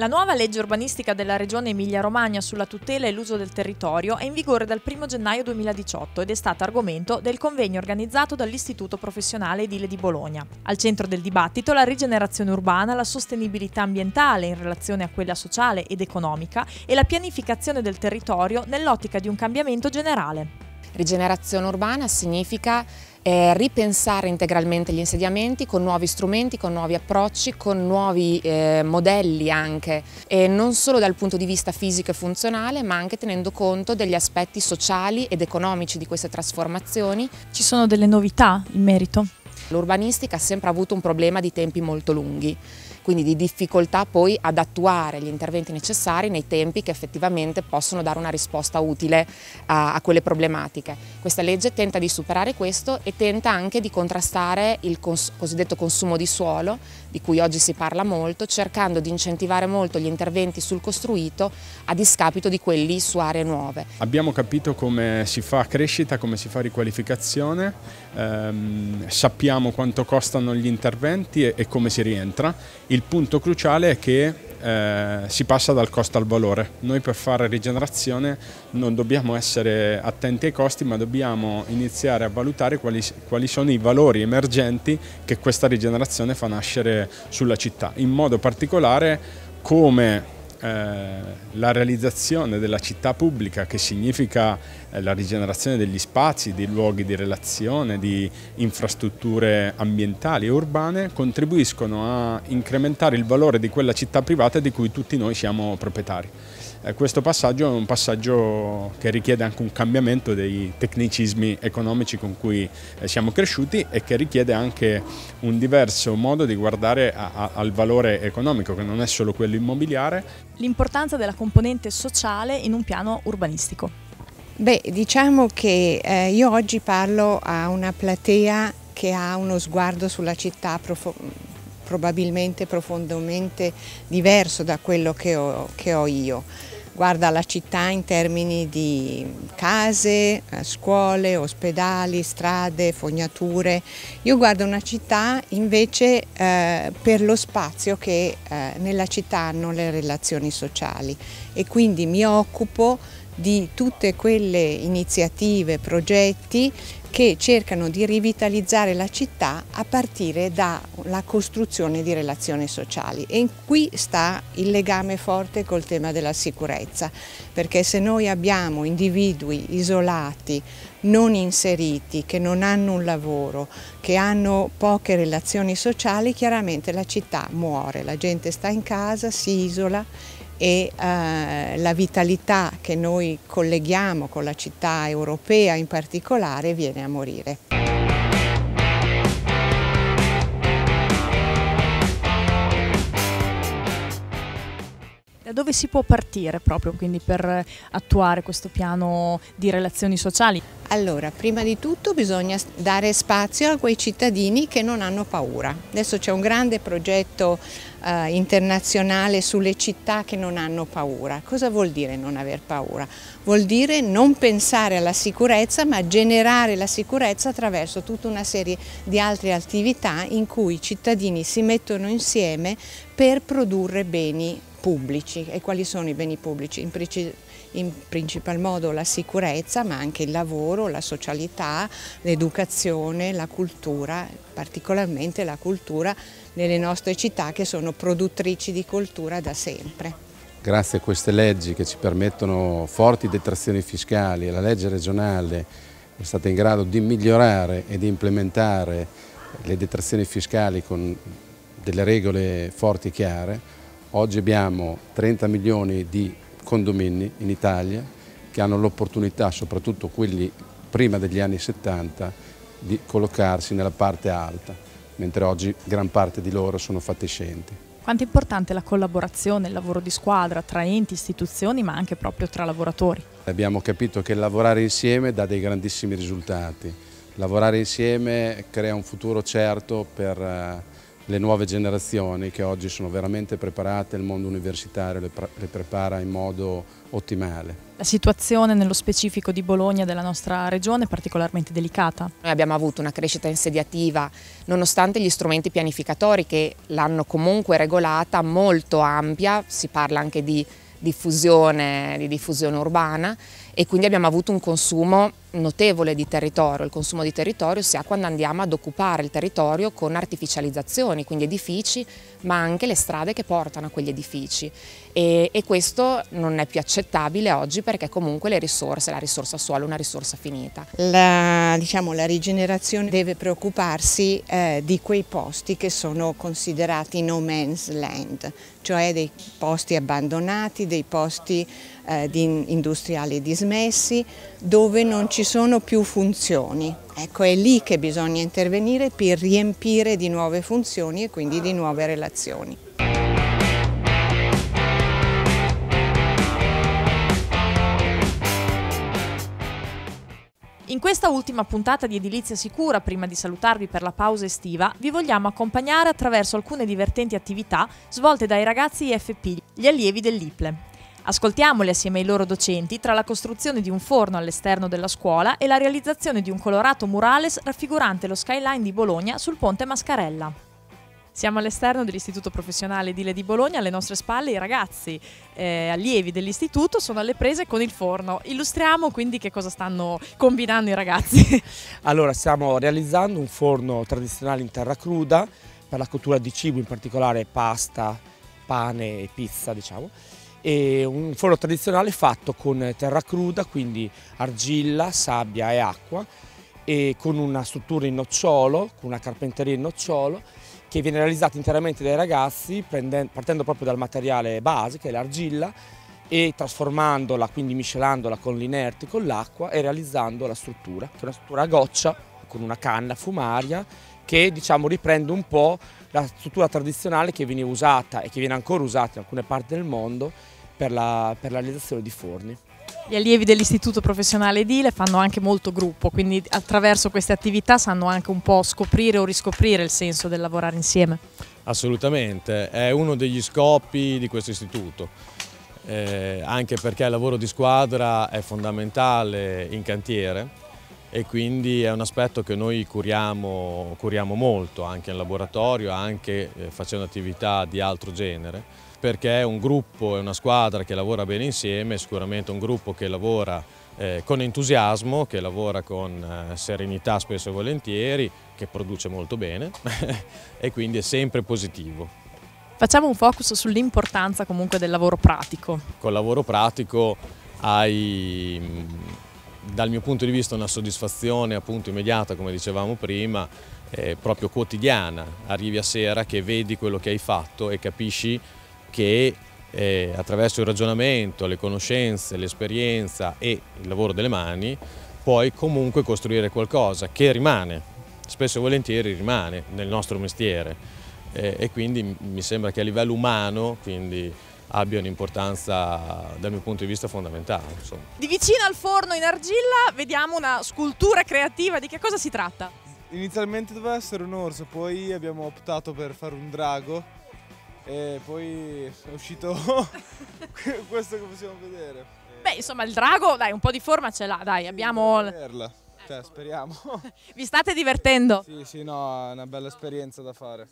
La nuova legge urbanistica della Regione Emilia-Romagna sulla tutela e l'uso del territorio è in vigore dal 1 gennaio 2018 ed è stata argomento del convegno organizzato dall'Istituto Professionale Edile di Bologna. Al centro del dibattito la rigenerazione urbana, la sostenibilità ambientale in relazione a quella sociale ed economica e la pianificazione del territorio nell'ottica di un cambiamento generale. Rigenerazione urbana significa eh, ripensare integralmente gli insediamenti con nuovi strumenti, con nuovi approcci, con nuovi eh, modelli anche, e non solo dal punto di vista fisico e funzionale, ma anche tenendo conto degli aspetti sociali ed economici di queste trasformazioni. Ci sono delle novità in merito? L'urbanistica ha sempre avuto un problema di tempi molto lunghi quindi di difficoltà poi ad attuare gli interventi necessari nei tempi che effettivamente possono dare una risposta utile a, a quelle problematiche. Questa legge tenta di superare questo e tenta anche di contrastare il cons cosiddetto consumo di suolo, di cui oggi si parla molto, cercando di incentivare molto gli interventi sul costruito a discapito di quelli su aree nuove. Abbiamo capito come si fa crescita, come si fa riqualificazione, ehm, sappiamo quanto costano gli interventi e, e come si rientra. Il punto cruciale è che eh, si passa dal costo al valore. Noi per fare rigenerazione non dobbiamo essere attenti ai costi ma dobbiamo iniziare a valutare quali, quali sono i valori emergenti che questa rigenerazione fa nascere sulla città. In modo particolare come la realizzazione della città pubblica che significa eh, la rigenerazione degli spazi, di luoghi di relazione, di infrastrutture ambientali e urbane contribuiscono a incrementare il valore di quella città privata di cui tutti noi siamo proprietari. Eh, questo passaggio è un passaggio che richiede anche un cambiamento dei tecnicismi economici con cui eh, siamo cresciuti e che richiede anche un diverso modo di guardare a, a, al valore economico che non è solo quello immobiliare. L'importanza della componente sociale in un piano urbanistico. Beh, diciamo che eh, io oggi parlo a una platea che ha uno sguardo sulla città probabilmente profondamente diverso da quello che ho, che ho io guarda la città in termini di case, eh, scuole, ospedali, strade, fognature. Io guardo una città invece eh, per lo spazio che eh, nella città hanno le relazioni sociali e quindi mi occupo di tutte quelle iniziative, progetti che cercano di rivitalizzare la città a partire dalla costruzione di relazioni sociali. E qui sta il legame forte col tema della sicurezza perché se noi abbiamo individui isolati, non inseriti, che non hanno un lavoro, che hanno poche relazioni sociali, chiaramente la città muore, la gente sta in casa, si isola e eh, la vitalità che noi colleghiamo con la città europea in particolare viene a morire. Da dove si può partire proprio quindi per attuare questo piano di relazioni sociali? Allora, prima di tutto bisogna dare spazio a quei cittadini che non hanno paura. Adesso c'è un grande progetto eh, internazionale sulle città che non hanno paura. Cosa vuol dire non aver paura? Vuol dire non pensare alla sicurezza ma generare la sicurezza attraverso tutta una serie di altre attività in cui i cittadini si mettono insieme per produrre beni pubblici. E quali sono i beni pubblici? In, in principal modo la sicurezza, ma anche il lavoro, la socialità, l'educazione, la cultura, particolarmente la cultura nelle nostre città che sono produttrici di cultura da sempre. Grazie a queste leggi che ci permettono forti detrazioni fiscali e la legge regionale è stata in grado di migliorare e di implementare le detrazioni fiscali con delle regole forti e chiare, oggi abbiamo 30 milioni di condomini in Italia che hanno l'opportunità, soprattutto quelli prima degli anni 70, di collocarsi nella parte alta, mentre oggi gran parte di loro sono fatiscenti. Quanto è importante la collaborazione, il lavoro di squadra tra enti, istituzioni, ma anche proprio tra lavoratori? Abbiamo capito che lavorare insieme dà dei grandissimi risultati. Lavorare insieme crea un futuro certo per eh, le nuove generazioni che oggi sono veramente preparate, il mondo universitario le, le prepara in modo ottimale. La situazione nello specifico di Bologna della nostra regione è particolarmente delicata. Noi abbiamo avuto una crescita insediativa nonostante gli strumenti pianificatori che l'hanno comunque regolata molto ampia, si parla anche di diffusione, di diffusione urbana e quindi abbiamo avuto un consumo notevole di territorio. Il consumo di territorio si ha quando andiamo ad occupare il territorio con artificializzazioni, quindi edifici, ma anche le strade che portano a quegli edifici. E, e questo non è più accettabile oggi perché comunque le risorse, la risorsa suolo è una risorsa finita. La, diciamo, la rigenerazione deve preoccuparsi eh, di quei posti che sono considerati no man's land, cioè dei posti abbandonati, dei posti eh, di industriali dismessi, dove non ci sono più funzioni. Ecco, è lì che bisogna intervenire per riempire di nuove funzioni e quindi di nuove relazioni. In questa ultima puntata di Edilizia Sicura, prima di salutarvi per la pausa estiva, vi vogliamo accompagnare attraverso alcune divertenti attività svolte dai ragazzi IFP, gli allievi dell'IPLE. Ascoltiamoli assieme ai loro docenti tra la costruzione di un forno all'esterno della scuola e la realizzazione di un colorato murales raffigurante lo skyline di Bologna sul ponte Mascarella. Siamo all'esterno dell'Istituto Professionale Edile di Bologna, alle nostre spalle i ragazzi eh, allievi dell'istituto sono alle prese con il forno. Illustriamo quindi che cosa stanno combinando i ragazzi. Allora, stiamo realizzando un forno tradizionale in terra cruda per la cottura di cibo, in particolare pasta, pane e pizza, diciamo e un forno tradizionale fatto con terra cruda, quindi argilla, sabbia e acqua e con una struttura in nocciolo, con una carpenteria in nocciolo che viene realizzata interamente dai ragazzi partendo proprio dal materiale base che è l'argilla e trasformandola, quindi miscelandola con l'inerte, con l'acqua e realizzando la struttura, che è una struttura a goccia con una canna fumaria che diciamo riprende un po' la struttura tradizionale che viene usata e che viene ancora usata in alcune parti del mondo per la, per la realizzazione di forni. Gli allievi dell'Istituto Professionale Edile fanno anche molto gruppo, quindi attraverso queste attività sanno anche un po' scoprire o riscoprire il senso del lavorare insieme. Assolutamente, è uno degli scopi di questo istituto, eh, anche perché il lavoro di squadra è fondamentale in cantiere e quindi è un aspetto che noi curiamo, curiamo molto anche in laboratorio, anche eh, facendo attività di altro genere, perché è un gruppo, è una squadra che lavora bene insieme, sicuramente un gruppo che lavora eh, con entusiasmo, che lavora con eh, serenità spesso e volentieri, che produce molto bene e quindi è sempre positivo. Facciamo un focus sull'importanza comunque del lavoro pratico. Col lavoro pratico hai dal mio punto di vista una soddisfazione appunto immediata, come dicevamo prima, eh, proprio quotidiana. Arrivi a sera che vedi quello che hai fatto e capisci che eh, attraverso il ragionamento, le conoscenze, l'esperienza e il lavoro delle mani puoi comunque costruire qualcosa che rimane, spesso e volentieri rimane nel nostro mestiere eh, e quindi mi sembra che a livello umano, quindi abbia un'importanza dal mio punto di vista fondamentale. Insomma. Di vicino al forno in argilla vediamo una scultura creativa, di che cosa si tratta? Inizialmente doveva essere un orso, poi abbiamo optato per fare un drago e poi è uscito questo che possiamo vedere. Beh, insomma, il drago, dai, un po' di forma ce l'ha, dai, abbiamo... Vederla. Cioè, speriamo. Vi state divertendo? Sì, sì, no, è una bella esperienza da fare.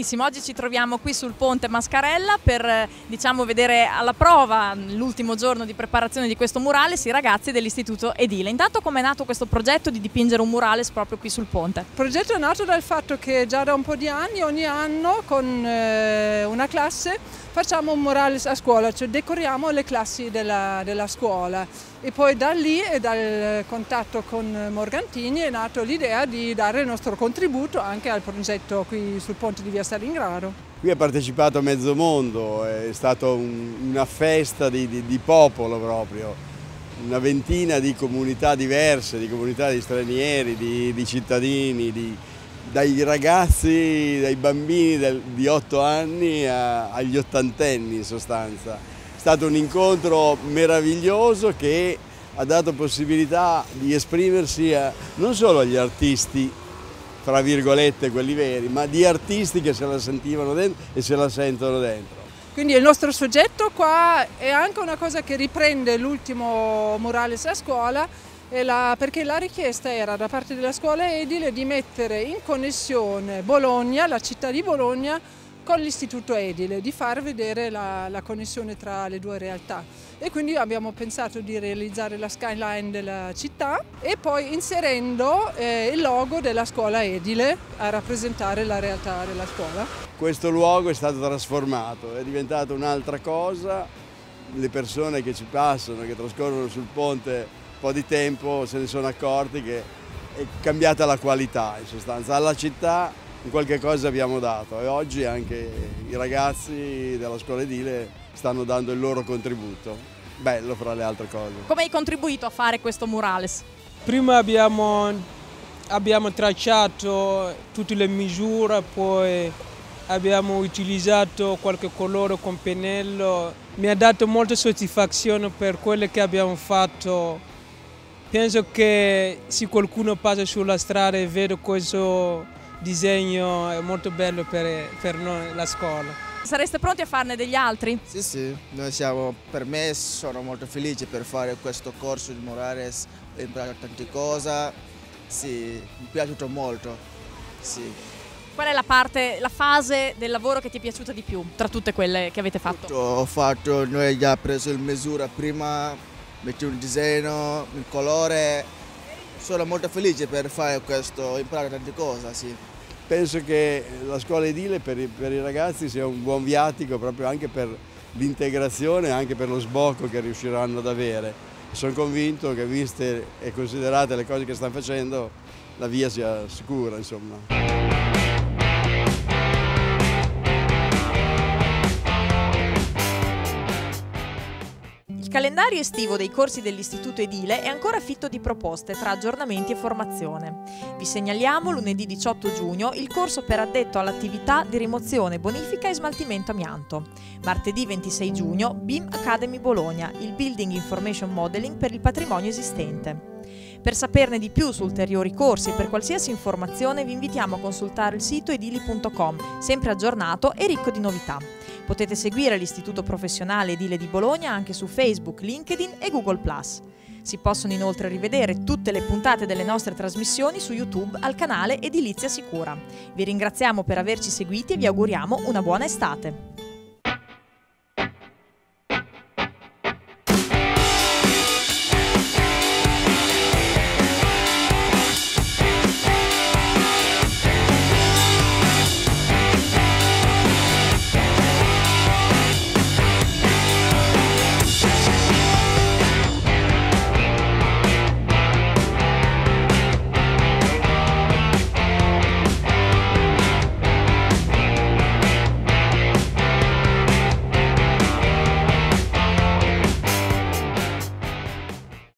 Benissimo, oggi ci troviamo qui sul ponte Mascarella per diciamo, vedere alla prova l'ultimo giorno di preparazione di questo murales i ragazzi dell'istituto edile. Intanto come è nato questo progetto di dipingere un murales proprio qui sul ponte? Il progetto è nato dal fatto che già da un po' di anni, ogni anno con eh, una classe facciamo un murales a scuola, cioè decoriamo le classi della, della scuola e poi da lì e dal contatto con Morgantini è nata l'idea di dare il nostro contributo anche al progetto qui sul ponte di Via Stalingrado. Qui ha partecipato mezzo mondo, è stata un, una festa di, di, di popolo proprio, una ventina di comunità diverse, di comunità di stranieri, di, di cittadini, di, dai ragazzi, dai bambini del, di 8 anni a, agli ottantenni in sostanza. È stato un incontro meraviglioso che ha dato possibilità di esprimersi a, non solo agli artisti, fra virgolette quelli veri, ma di artisti che se la sentivano dentro e se la sentono dentro. Quindi il nostro soggetto qua è anche una cosa che riprende l'ultimo Morales a scuola, la, perché la richiesta era da parte della scuola edile di mettere in connessione Bologna, la città di Bologna, con l'istituto edile, di far vedere la, la, connessione tra le due realtà. E quindi abbiamo pensato di realizzare la skyline della città e poi inserendo eh, il logo della scuola edile a rappresentare la realtà della scuola. Questo luogo è stato trasformato, è diventato un'altra cosa, le persone che ci passano, che trascorrono sul ponte po' di tempo se ne sono accorti che è cambiata la qualità in sostanza. Alla città in qualche cosa abbiamo dato e oggi anche i ragazzi della scuola edile stanno dando il loro contributo, bello fra le altre cose. Come hai contribuito a fare questo murales? Prima abbiamo, abbiamo tracciato tutte le misure, poi abbiamo utilizzato qualche colore con pennello, mi ha dato molta soddisfazione per quello che abbiamo fatto. Penso che se qualcuno passa sulla strada e vede questo disegno è molto bello per, per noi, la scuola. Sareste pronti a farne degli altri? Sì, sì, noi siamo, per me sono molto felice per fare questo corso di Morales, ho imparato tante cose, sì, mi è piaciuto molto, sì. Qual è la parte, la fase del lavoro che ti è piaciuta di più tra tutte quelle che avete fatto? Tutto, ho fatto, noi abbiamo preso il misura prima, metti un disegno, il colore, sono molto felice per fare questo, ho imparato tante cose, sì penso che la scuola edile per i, per i ragazzi sia un buon viatico proprio anche per l'integrazione e anche per lo sbocco che riusciranno ad avere. Sono convinto che viste e considerate le cose che stanno facendo la via sia sicura insomma. Calendario estivo dei corsi dell'Istituto Edile è ancora fitto di proposte tra aggiornamenti e formazione. Vi segnaliamo lunedì 18 giugno il corso per addetto all'attività di rimozione, bonifica e smaltimento amianto. Martedì 26 giugno BIM Academy Bologna, il Building Information Modeling per il patrimonio esistente. Per saperne di più su ulteriori corsi e per qualsiasi informazione vi invitiamo a consultare il sito edili.com, sempre aggiornato e ricco di novità. Potete seguire l'Istituto Professionale Edile di Bologna anche su Facebook, LinkedIn e Google ⁇ Si possono inoltre rivedere tutte le puntate delle nostre trasmissioni su YouTube al canale Edilizia Sicura. Vi ringraziamo per averci seguiti e vi auguriamo una buona estate.